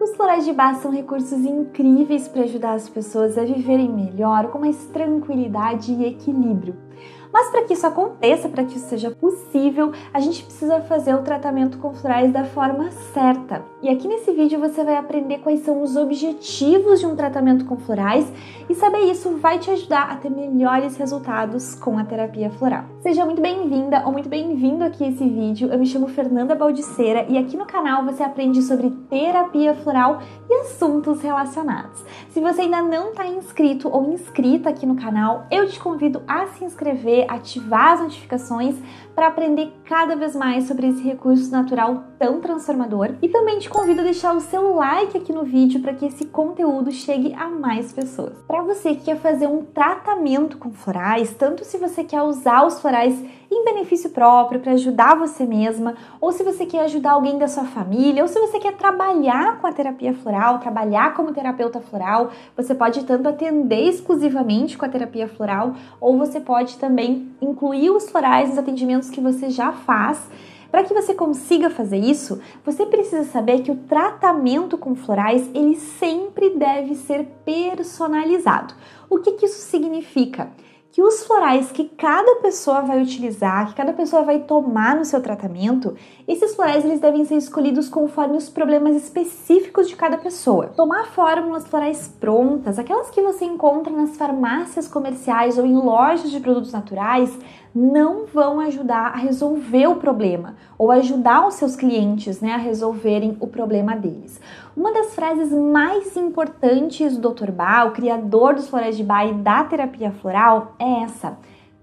Os florais de bar são recursos incríveis para ajudar as pessoas a viverem melhor, com mais tranquilidade e equilíbrio. Mas para que isso aconteça, para que isso seja possível, a gente precisa fazer o tratamento com florais da forma certa. E aqui nesse vídeo você vai aprender quais são os objetivos de um tratamento com florais e saber isso vai te ajudar a ter melhores resultados com a terapia floral. Seja muito bem-vinda ou muito bem-vindo aqui a esse vídeo. Eu me chamo Fernanda Baldiceira e aqui no canal você aprende sobre terapia floral e assuntos relacionados. Se você ainda não está inscrito ou inscrita aqui no canal, eu te convido a se inscrever ativar as notificações para aprender cada vez mais sobre esse recurso natural tão transformador. E também te convido a deixar o seu like aqui no vídeo para que esse conteúdo chegue a mais pessoas. Para você que quer fazer um tratamento com florais, tanto se você quer usar os florais em benefício próprio para ajudar você mesma, ou se você quer ajudar alguém da sua família, ou se você quer trabalhar com a terapia floral, trabalhar como terapeuta floral, você pode tanto atender exclusivamente com a terapia floral, ou você pode também incluir os florais nos atendimentos que você já faz. Para que você consiga fazer isso, você precisa saber que o tratamento com florais ele sempre deve ser personalizado. O que, que isso significa? Que os florais que cada pessoa vai utilizar, que cada pessoa vai tomar no seu tratamento, esses florais eles devem ser escolhidos conforme os problemas específicos de cada pessoa. Tomar fórmulas florais prontas, aquelas que você encontra nas farmácias comerciais ou em lojas de produtos naturais, não vão ajudar a resolver o problema ou ajudar os seus clientes né, a resolverem o problema deles. Uma das frases mais importantes do Dr. Ba, o criador dos florais de Ba e da terapia floral, é essa: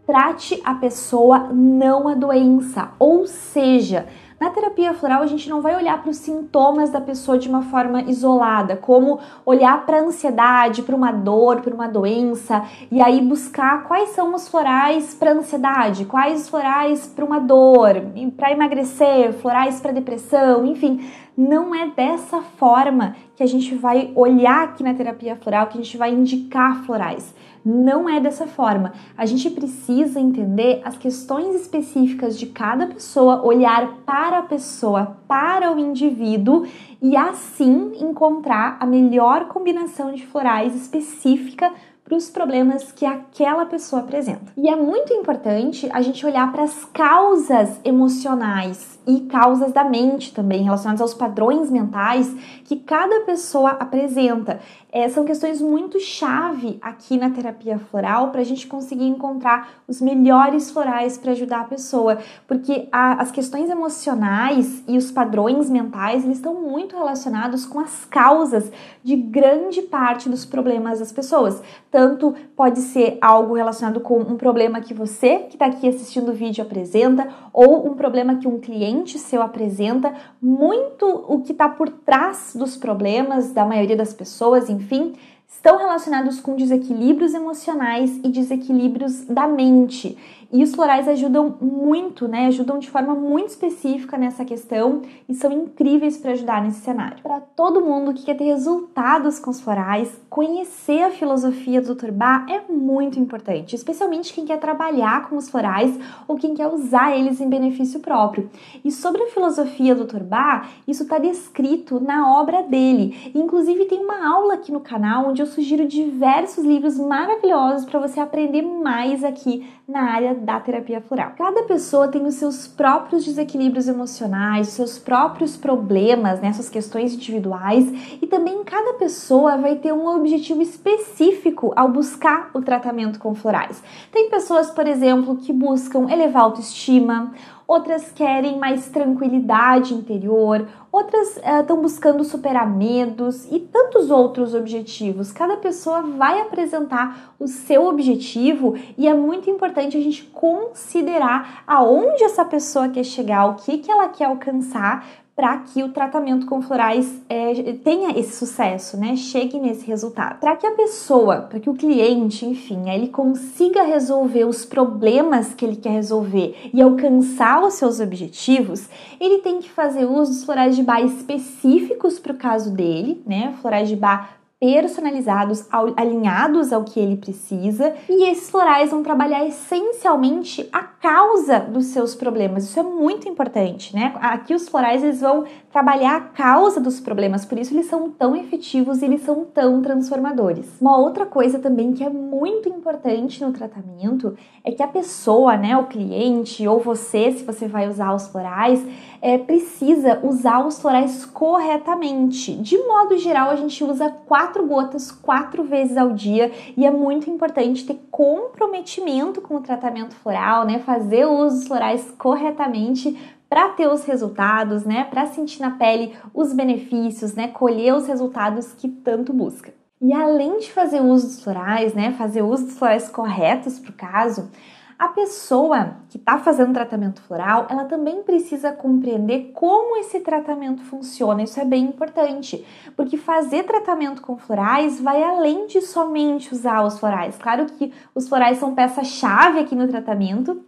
trate a pessoa, não a doença. Ou seja, na terapia floral, a gente não vai olhar para os sintomas da pessoa de uma forma isolada, como olhar para a ansiedade, para uma dor, para uma doença, e aí buscar quais são os florais para ansiedade, quais os florais para uma dor, para emagrecer, florais para depressão, enfim. Não é dessa forma que a gente vai olhar aqui na terapia floral, que a gente vai indicar florais. Não é dessa forma. A gente precisa entender as questões específicas de cada pessoa, olhar para a pessoa, para o indivíduo e assim encontrar a melhor combinação de florais específica para os problemas que aquela pessoa apresenta. E é muito importante a gente olhar para as causas emocionais e causas da mente também, relacionadas aos padrões mentais que cada pessoa apresenta. É, são questões muito chave aqui na terapia floral para a gente conseguir encontrar os melhores florais para ajudar a pessoa, porque a, as questões emocionais e os padrões mentais eles estão muito relacionados com as causas de grande parte dos problemas das pessoas. Tanto pode ser algo relacionado com um problema que você que está aqui assistindo o vídeo apresenta, ou um problema que um cliente seu apresenta, muito o que está por trás dos problemas da maioria das pessoas, enfim, estão relacionados com desequilíbrios emocionais e desequilíbrios da mente. E os florais ajudam muito, né? Ajudam de forma muito específica nessa questão e são incríveis para ajudar nesse cenário. Para todo mundo que quer ter resultados com os florais, conhecer a filosofia do Dr. Ba é muito importante, especialmente quem quer trabalhar com os florais ou quem quer usar eles em benefício próprio. E sobre a filosofia do Dr. Ba, isso está descrito na obra dele. Inclusive tem uma aula aqui no canal onde eu sugiro diversos livros maravilhosos para você aprender mais aqui na área da terapia floral. Cada pessoa tem os seus próprios desequilíbrios emocionais, os seus próprios problemas, né, suas questões individuais e também cada pessoa vai ter um objetivo específico ao buscar o tratamento com florais. Tem pessoas, por exemplo, que buscam elevar a autoestima, outras querem mais tranquilidade interior, outras estão uh, buscando superar medos e tantos outros objetivos. Cada pessoa vai apresentar o seu objetivo e é muito importante a gente considerar aonde essa pessoa quer chegar, o que, que ela quer alcançar para que o tratamento com florais é, tenha esse sucesso, né? Chegue nesse resultado. Para que a pessoa, para que o cliente, enfim, ele consiga resolver os problemas que ele quer resolver e alcançar os seus objetivos, ele tem que fazer uso dos florais de bar específicos para o caso dele, né? Florais de bar personalizados, alinhados ao que ele precisa, e esses florais vão trabalhar essencialmente a causa dos seus problemas. Isso é muito importante, né? Aqui os florais eles vão trabalhar a causa dos problemas, por isso eles são tão efetivos e eles são tão transformadores. Uma outra coisa também que é muito importante no tratamento é que a pessoa, né, o cliente ou você, se você vai usar os florais, é, precisa usar os florais corretamente. De modo geral, a gente usa quatro gotas quatro vezes ao dia e é muito importante ter comprometimento com o tratamento floral, né? Fazer o uso dos florais corretamente para ter os resultados, né? Para sentir na pele os benefícios, né? Colher os resultados que tanto busca. E além de fazer uso dos florais, né? Fazer uso dos florais corretos para o caso, a pessoa que está fazendo tratamento floral, ela também precisa compreender como esse tratamento funciona. Isso é bem importante, porque fazer tratamento com florais vai além de somente usar os florais. Claro que os florais são peça-chave aqui no tratamento,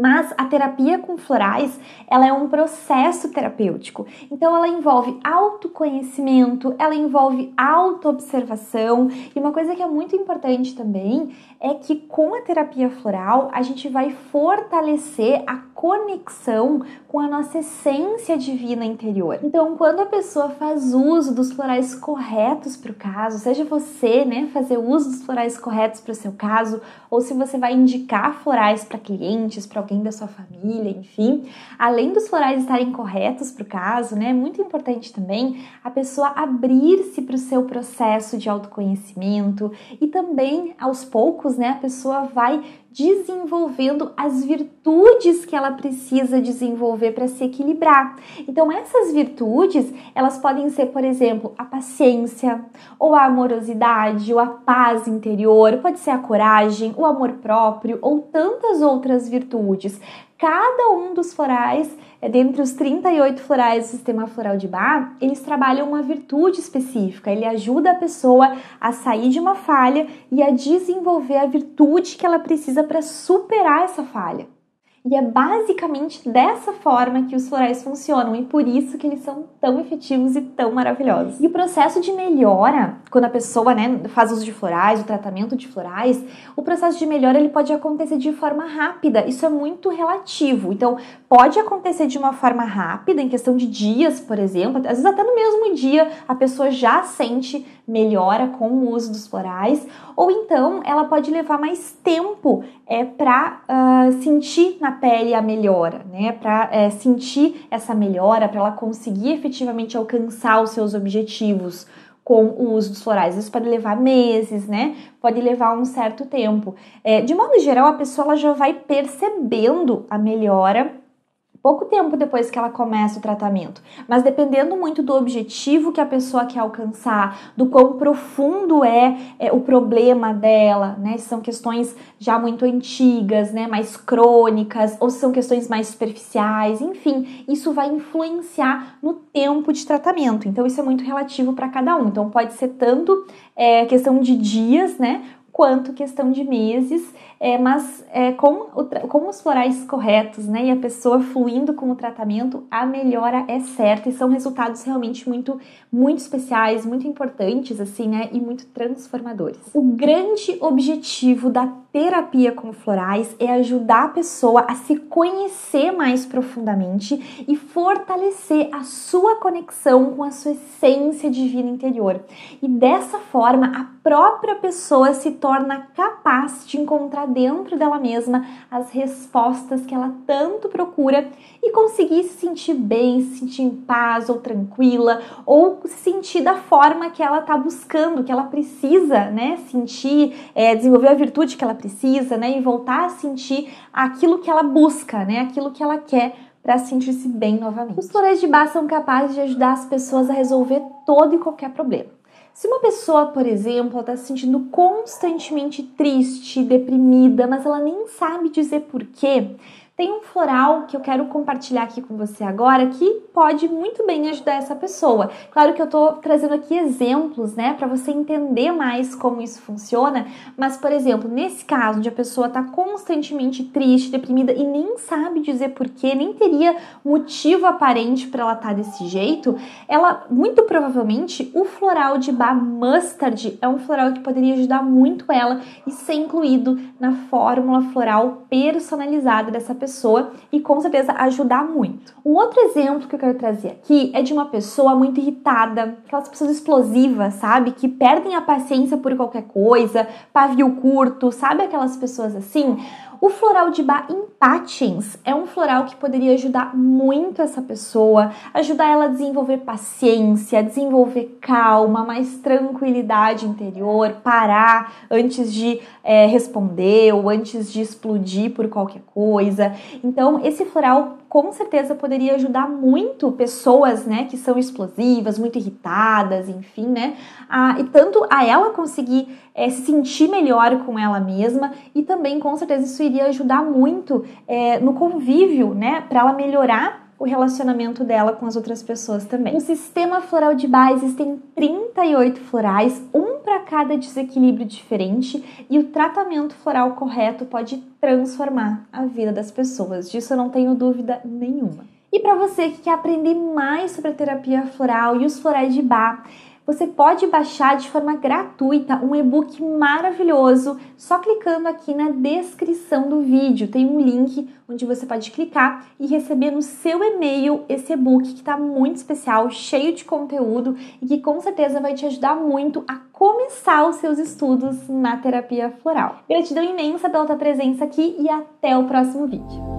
mas a terapia com florais, ela é um processo terapêutico. Então ela envolve autoconhecimento, ela envolve autoobservação, e uma coisa que é muito importante também é que com a terapia floral a gente vai fortalecer a conexão com a nossa essência divina interior. Então, quando a pessoa faz uso dos florais corretos para o caso, seja você, né, fazer uso dos florais corretos para o seu caso, ou se você vai indicar florais para clientes, para alguém da sua família, enfim, além dos florais estarem corretos para o caso, né, é muito importante também a pessoa abrir-se para o seu processo de autoconhecimento e também aos poucos, né, a pessoa vai desenvolvendo as virtudes que ela precisa desenvolver para se equilibrar. Então essas virtudes, elas podem ser, por exemplo, a paciência, ou a amorosidade, ou a paz interior, pode ser a coragem, o amor próprio, ou tantas outras virtudes. Cada um dos florais, é, dentre os 38 florais do sistema floral de Bach, eles trabalham uma virtude específica. Ele ajuda a pessoa a sair de uma falha e a desenvolver a virtude que ela precisa para superar essa falha. E é basicamente dessa forma que os florais funcionam e por isso que eles são tão efetivos e tão maravilhosos. E o processo de melhora, quando a pessoa né, faz uso de florais, o tratamento de florais, o processo de melhora ele pode acontecer de forma rápida. Isso é muito relativo. Então, pode acontecer de uma forma rápida, em questão de dias, por exemplo, às vezes até no mesmo dia a pessoa já sente melhora com o uso dos florais, ou então ela pode levar mais tempo é, para uh, ah, sentir na pele a melhora, né? Para é, sentir essa melhora, para ela conseguir efetivamente alcançar os seus objetivos com o uso dos florais. Isso pode levar meses, né? Pode levar um certo tempo. É, de modo geral, a pessoa já vai percebendo a melhora pouco tempo depois que ela começa o tratamento. Mas dependendo muito do objetivo que a pessoa quer alcançar, do quão profundo é, é o problema dela, né? Se são questões já muito antigas, né? Mais crônicas, ou se são questões mais superficiais, enfim, isso vai influenciar no tempo de tratamento. Então, isso é muito relativo para cada um. Então, pode ser tanto é, questão de dias, né? Quanto questão de meses é, mas é, com, o, com os florais corretos, né, e a pessoa fluindo com o tratamento, a melhora é certa e são resultados realmente muito, muito especiais, muito importantes, assim, né, e muito transformadores. O grande objetivo da terapia com florais é ajudar a pessoa a se conhecer mais profundamente e fortalecer a sua conexão com a sua essência divina interior. E dessa forma, a própria pessoa se torna capaz de encontrar dentro dela mesma as respostas que ela tanto procura e conseguir se sentir bem, se sentir em paz ou tranquila, ou se sentir da forma que ela está buscando, que ela precisa, né? Sentir, é, desenvolver a virtude que ela precisa, né? E voltar a sentir aquilo que ela busca, né? Aquilo que ela quer para sentir-se bem novamente. Os florais de bar são capazes de ajudar as pessoas a resolver todo e qualquer problema. Se uma pessoa, por exemplo, está se sentindo constantemente triste, deprimida, mas ela nem sabe dizer porquê, tem um floral que eu quero compartilhar aqui com você agora que pode muito bem ajudar essa pessoa. Claro que eu tô trazendo aqui exemplos, né, para você entender mais como isso funciona, mas por exemplo, nesse caso onde a pessoa tá constantemente triste, deprimida e nem sabe dizer porquê, nem teria motivo aparente para ela estar tá desse jeito, ela muito provavelmente o floral de Bar Mustard é um floral que poderia ajudar muito ela e ser incluído na fórmula floral personalizada dessa pessoa pessoa e com certeza ajudar muito. Um outro exemplo que eu quero trazer aqui é de uma pessoa muito irritada, aquelas pessoas explosivas, sabe? Que perdem a paciência por qualquer coisa, pavio curto, sabe aquelas pessoas assim? O floral de Bach em patins é um floral que poderia ajudar muito essa pessoa, ajudar ela a desenvolver paciência, desenvolver calma, mais tranquilidade interior, parar antes de é, responder ou antes de explodir por qualquer coisa. Então, esse floral com certeza poderia ajudar muito pessoas, né, que são explosivas, muito irritadas, enfim, né, a, e tanto a ela conseguir é, se sentir melhor com ela mesma e também com certeza isso iria ajudar muito é, no convívio, né, para ela melhorar o relacionamento dela com as outras pessoas também. No sistema floral de Bach existem 38 florais, um para cada desequilíbrio diferente, e o tratamento floral correto pode transformar a vida das pessoas. Disso eu não tenho dúvida nenhuma. E para você que quer aprender mais sobre a terapia floral e os florais de Bach, você pode baixar de forma gratuita um e-book maravilhoso só clicando aqui na descrição do vídeo. Tem um link onde você pode clicar e receber no seu e-mail esse e-book que está muito especial, cheio de conteúdo e que com certeza vai te ajudar muito a começar os seus estudos na terapia floral. Gratidão imensa pela tua presença aqui e até o próximo vídeo.